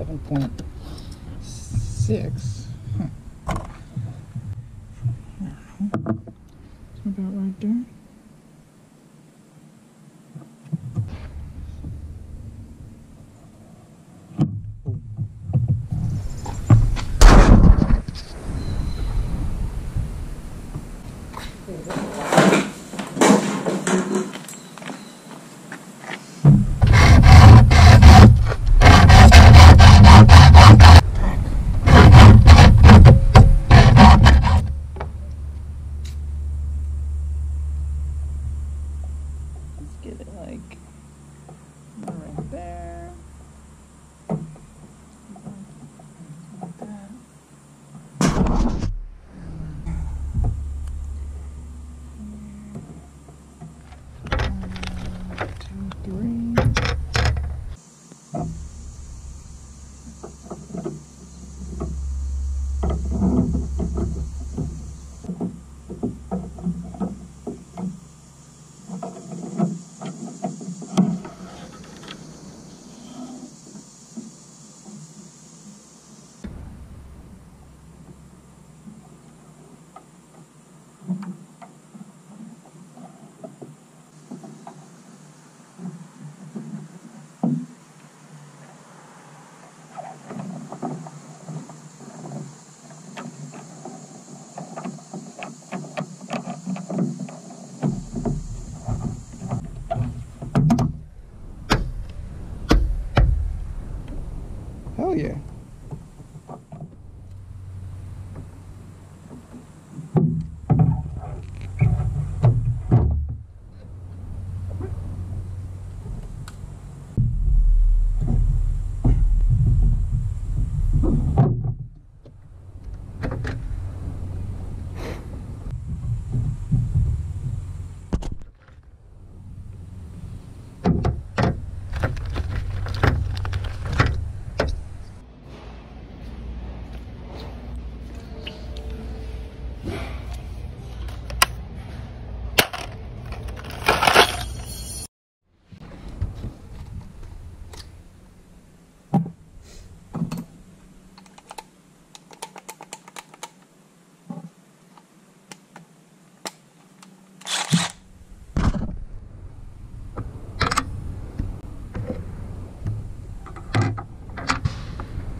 7.6. Huh. About right there.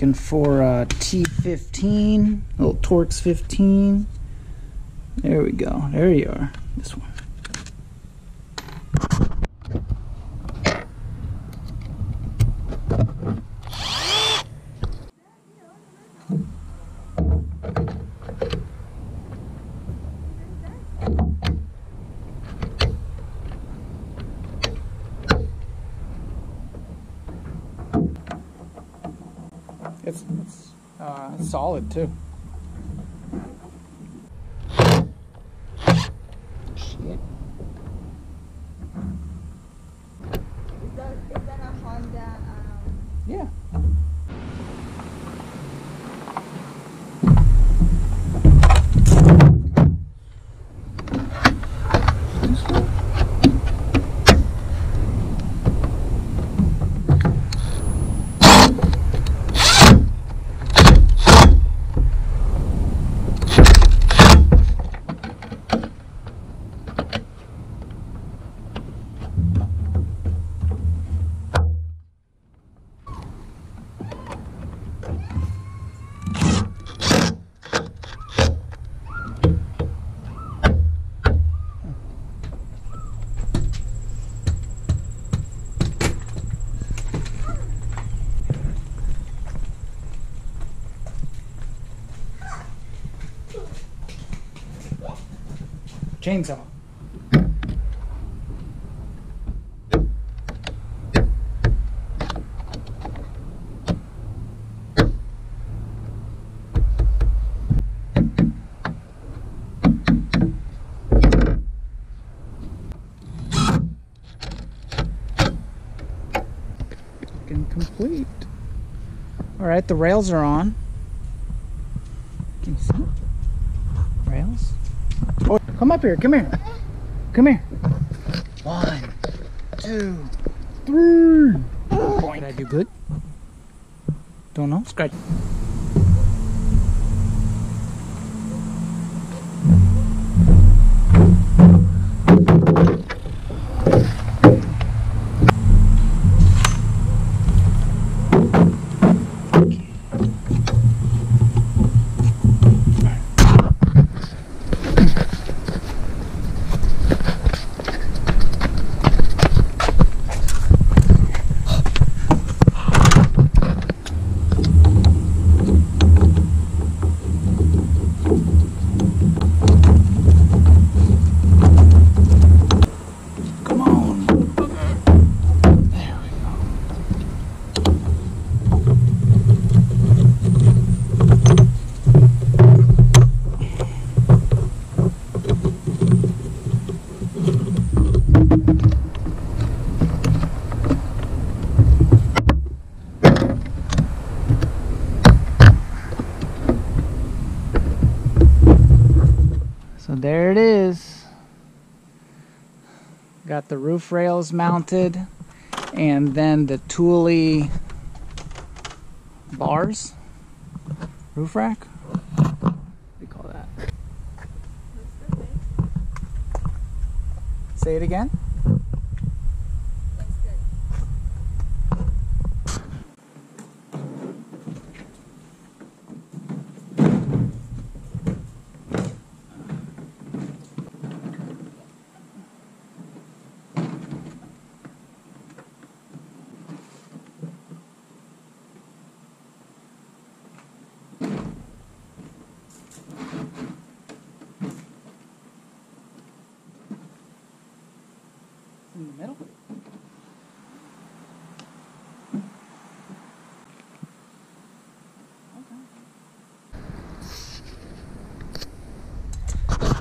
Looking for a T15, little Torx 15. There we go. There you are. This one. It's, it's uh, solid too. Shit. Is that, is that a Honda? Um, Yeah. Chainsaw. Complete. All right, the rails are on. Can you see? Rails. Oh, come up here. Come here. Come here. One, two, three. Did I do good? Don't know. Scratch. Come on. There we go. So there it is. Got the roof rails mounted and then the Thule bars. Roof rack? What do you call that? Say it again.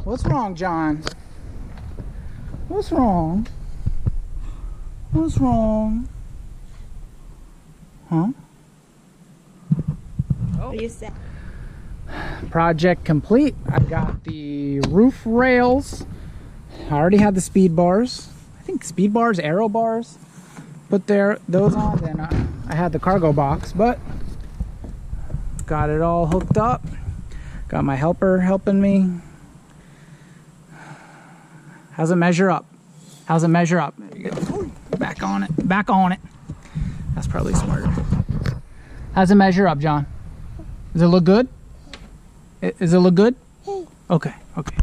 What's wrong, John? What's wrong? What's wrong? Huh? What do you say? project complete. I got the roof rails. I already had the speed bars. I think speed bars, aero bars. Put there those on. Then I, I had the cargo box, but got it all hooked up. Got my helper helping me. How's it measure up? How's it measure up? There you go. Back on it. Back on it. That's probably smarter. How's it measure up, John? Does it look good? Does it look good? Okay, okay.